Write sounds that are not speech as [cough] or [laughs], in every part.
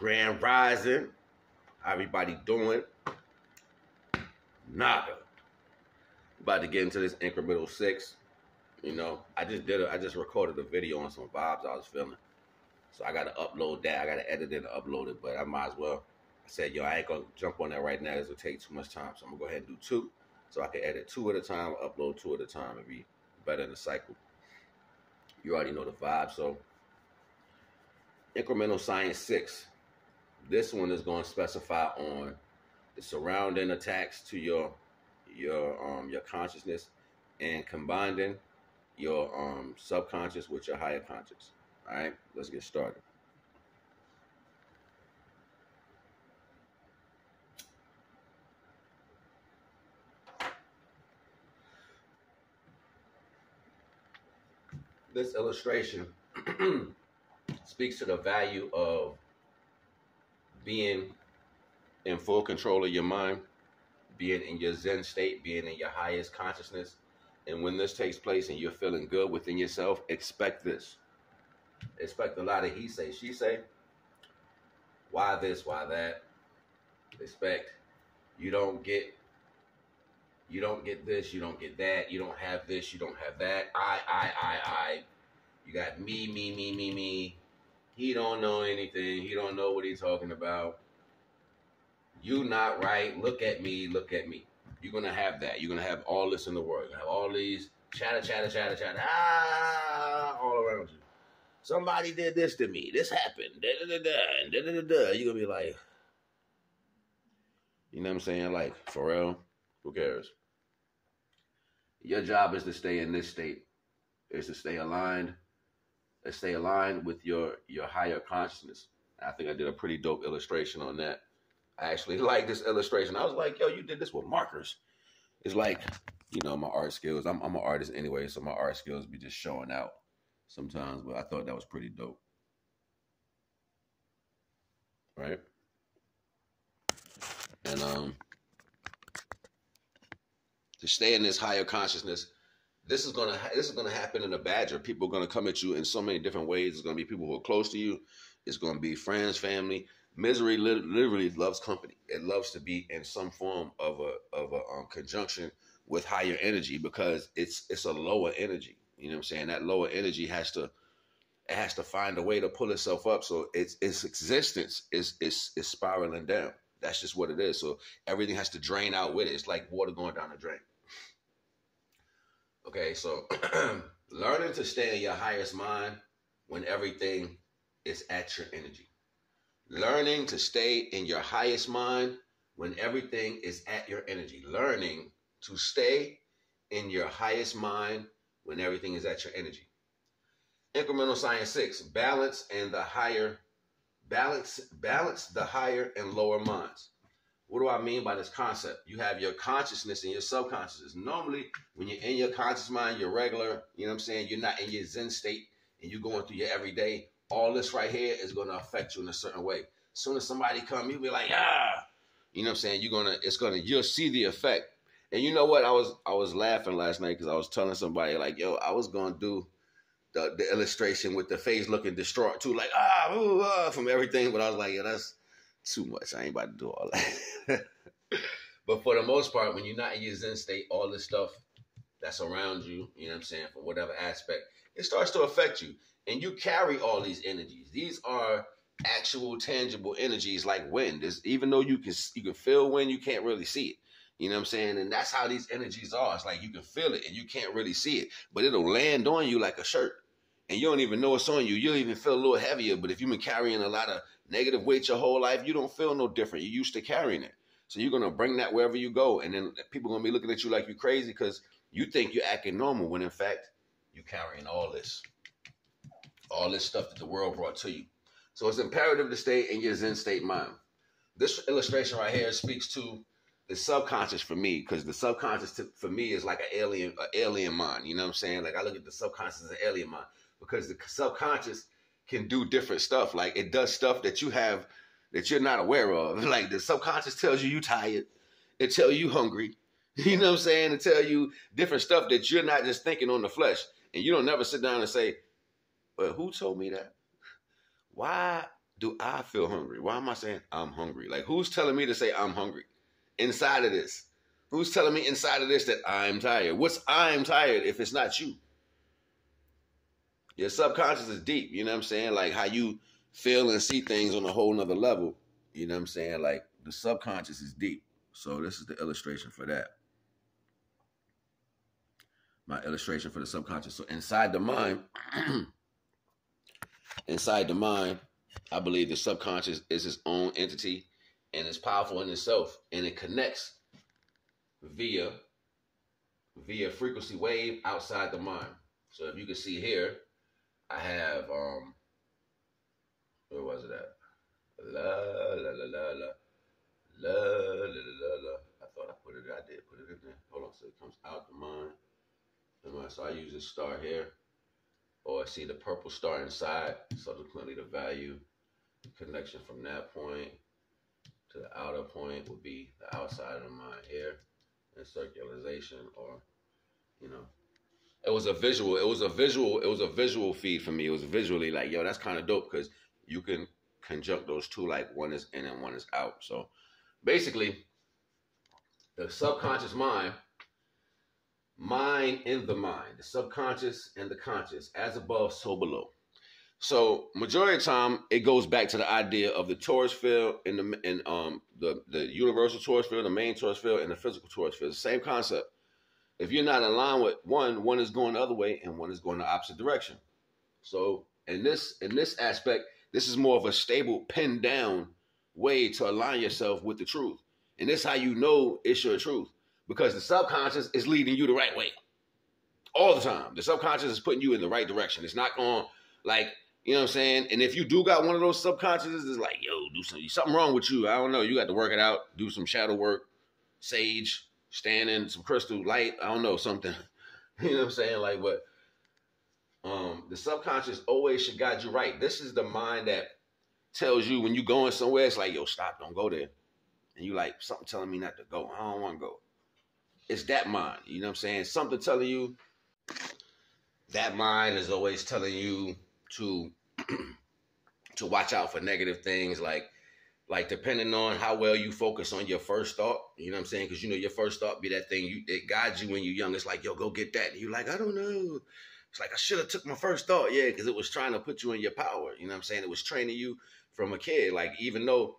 Grand Rising. How everybody doing? Naga. About to get into this incremental six. You know, I just did it. I just recorded a video on some vibes I was feeling. So I gotta upload that. I gotta edit it and upload it, but I might as well. I said, yo, I ain't gonna jump on that right now. It'll take too much time. So I'm gonna go ahead and do two. So I can edit two at a time, upload two at a time, and be better in the cycle. You already know the vibe. So incremental science six. This one is going to specify on the surrounding attacks to your your um your consciousness and combining your um subconscious with your higher conscious. All right, let's get started. This illustration [clears throat] speaks to the value of being in full control of your mind, being in your Zen state, being in your highest consciousness. And when this takes place and you're feeling good within yourself, expect this. Expect a lot of he say, she say. Why this, why that? Expect you don't get you don't get this, you don't get that, you don't have this, you don't have that. I, I, I, I. You got me, me, me, me, me. He don't know anything. He don't know what he's talking about. You not right. Look at me. Look at me. You're gonna have that. You're gonna have all this in the world. You're gonna have all these chatter, chatter, chatter, chatter, ah, all around you. Somebody did this to me. This happened. Da da da da. Da da da. You're gonna be like, you know what I'm saying? Like for real. Who cares? Your job is to stay in this state. Is to stay aligned stay aligned with your your higher consciousness. I think I did a pretty dope illustration on that. I actually [laughs] like this illustration. I was like, yo, you did this with markers. It's like, you know, my art skills. I'm, I'm an artist anyway, so my art skills be just showing out sometimes, but I thought that was pretty dope. Right? And um to stay in this higher consciousness, this is gonna this is gonna happen in a badger. People are gonna come at you in so many different ways. It's gonna be people who are close to you. It's gonna be friends, family. Misery literally loves company. It loves to be in some form of a of a um, conjunction with higher energy because it's it's a lower energy. You know what I'm saying? That lower energy has to it has to find a way to pull itself up. So its its existence is is is spiraling down. That's just what it is. So everything has to drain out with it. It's like water going down a drain. Okay, so [clears throat] learning to stay in your highest mind when everything is at your energy. Learning to stay in your highest mind when everything is at your energy. Learning to stay in your highest mind when everything is at your energy. Incremental science six, balance and the higher, balance, balance the higher and lower minds. What do I mean by this concept? You have your consciousness and your subconsciousness. Normally, when you're in your conscious mind, you're regular, you know what I'm saying? You're not in your Zen state and you're going through your everyday. All this right here is going to affect you in a certain way. As soon as somebody come, you'll be like, ah, you know what I'm saying? You're gonna, it's gonna, you'll see the effect. And you know what? I was, I was laughing last night because I was telling somebody like, yo, I was gonna do the, the illustration with the face looking distraught too, like ah, ooh, ah, from everything. But I was like, yeah, that's too much. I ain't about to do all that. [laughs] [laughs] but for the most part, when you're not in your Zen state, all this stuff that's around you, you know what I'm saying, for whatever aspect, it starts to affect you. And you carry all these energies. These are actual tangible energies like wind. It's, even though you can you can feel wind, you can't really see it. You know what I'm saying? And that's how these energies are. It's like you can feel it and you can't really see it, but it'll land on you like a shirt. And you don't even know it's on you. You'll even feel a little heavier. But if you've been carrying a lot of negative weight your whole life, you don't feel no different. You're used to carrying it. So you're gonna bring that wherever you go, and then people gonna be looking at you like you're crazy because you think you're acting normal when in fact you're carrying all this, all this stuff that the world brought to you. So it's imperative to stay in your Zen state mind. This illustration right here speaks to the subconscious for me because the subconscious to, for me is like an alien, an alien mind. You know what I'm saying? Like I look at the subconscious as an alien mind because the subconscious can do different stuff. Like it does stuff that you have that you're not aware of. [laughs] Like the subconscious tells you you tired. It tell you hungry. [laughs] You know what I'm saying? It tell you different stuff that you're not just thinking on the flesh. And you don't never sit down and say, But who told me that? Why do I feel hungry? Why am I saying I'm hungry? Like, who's telling me to say I'm hungry inside of this? Who's telling me inside of this that I'm tired? What's I'm tired if it's not you? Your subconscious is deep, you know what I'm saying? Like how you feel and see things on a whole nother level. You know what I'm saying? Like the subconscious is deep. So this is the illustration for that. My illustration for the subconscious. So inside the mind, [clears throat] inside the mind, I believe the subconscious is its own entity and it's powerful in itself and it connects via via frequency wave outside the mind. So if you can see here, I have um where was it at? La la la la la. La la la la. I thought I put it. I did put it in there. Hold on, so it comes out the mind. So I use this star here, or oh, see the purple star inside. Subsequently, the value connection from that point to the outer point would be the outside of my hair and circularization, or you know, it was a visual. It was a visual. It was a visual feed for me. It was visually like, yo, that's kind of dope because you can conjunct those two like one is in and one is out so basically the subconscious mind mind in the mind the subconscious and the conscious as above so below so majority of time, it goes back to the idea of the torus field and the and um the the universal torus field, the main torus field, and the physical torus field. The same concept. If you're not aligned with one, one is going the other way, and one is going the opposite direction. So in this in this aspect, this is more of a stable, pinned down way to align yourself with the truth. And this how you know it's your truth because the subconscious is leading you the right way all the time. The subconscious is putting you in the right direction. It's not going like you know what I'm saying? And if you do got one of those subconsciouses, it's like, yo, do something. Something wrong with you. I don't know. You got to work it out. Do some shadow work, sage, stand in some crystal light. I don't know something. [laughs] you know what I'm saying? Like, but um, the subconscious always should guide you right. This is the mind that tells you when you're going somewhere, it's like, yo, stop, don't go there. And you like something telling me not to go. I don't want to go. It's that mind. You know what I'm saying? Something telling you. That mind is always telling you to [clears throat] to watch out for negative things like like depending on how well you focus on your first thought, you know what I'm saying? Because you know your first thought be that thing you it guides you when you're young. It's like, yo, go get that. And you're like, I don't know. It's like I should have took my first thought, yeah, because it was trying to put you in your power. You know what I'm saying? It was training you from a kid. Like even though,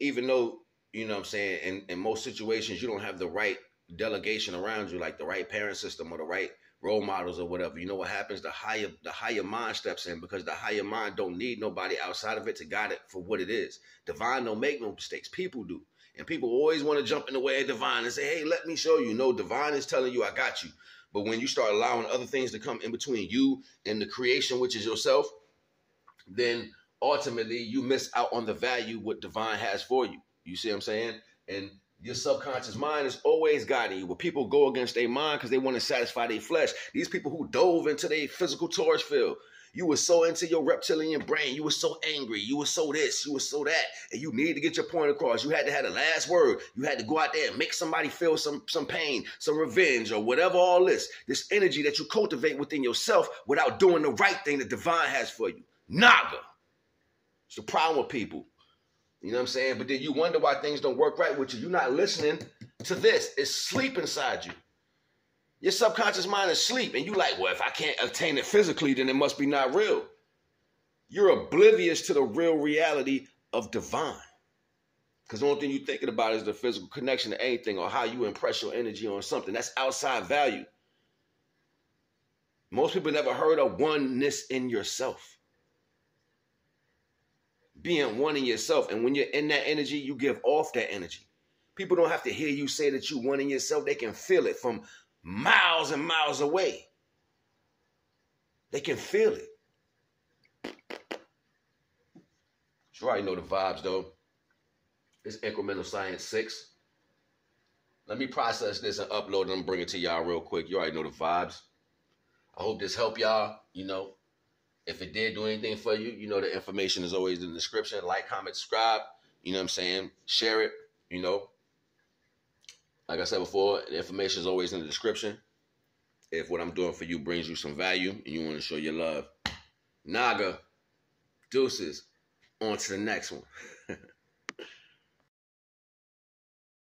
even though, you know what I'm saying, in, in most situations you don't have the right delegation around you, like the right parent system or the right role models or whatever, you know what happens? The higher the higher mind steps in because the higher mind don't need nobody outside of it to guide it for what it is. Divine don't make no mistakes. People do. And people always want to jump in the way of divine and say, hey, let me show you. No, divine is telling you I got you. But when you start allowing other things to come in between you and the creation, which is yourself, then ultimately you miss out on the value what divine has for you. You see what I'm saying? And your subconscious mind is always guiding you. When people go against their mind because they want to satisfy their flesh, these people who dove into their physical torus field, you were so into your reptilian brain. You were so angry. You were so this. You were so that. And you needed to get your point across. You had to have the last word. You had to go out there and make somebody feel some, some pain, some revenge, or whatever all this. This energy that you cultivate within yourself without doing the right thing that divine has for you. Naga. It's the problem with people. You know what I'm saying? But then you wonder why things don't work right with you. You're not listening to this. It's sleep inside you. Your subconscious mind is asleep, And you like, well, if I can't attain it physically, then it must be not real. You're oblivious to the real reality of divine. Because the only thing you're thinking about is the physical connection to anything or how you impress your energy on something. That's outside value. Most people never heard of oneness in yourself being one in yourself. And when you're in that energy, you give off that energy. People don't have to hear you say that you're one in yourself. They can feel it from miles and miles away. They can feel it. You already know the vibes though. It's incremental science six. Let me process this and upload it and bring it to y'all real quick. You already know the vibes. I hope this helped y'all. You know, if it did do anything for you, you know the information is always in the description. Like, comment, subscribe. You know what I'm saying? Share it. You know. Like I said before, the information is always in the description. If what I'm doing for you brings you some value and you want to show your love. Naga. Deuces. on to the next one. [laughs]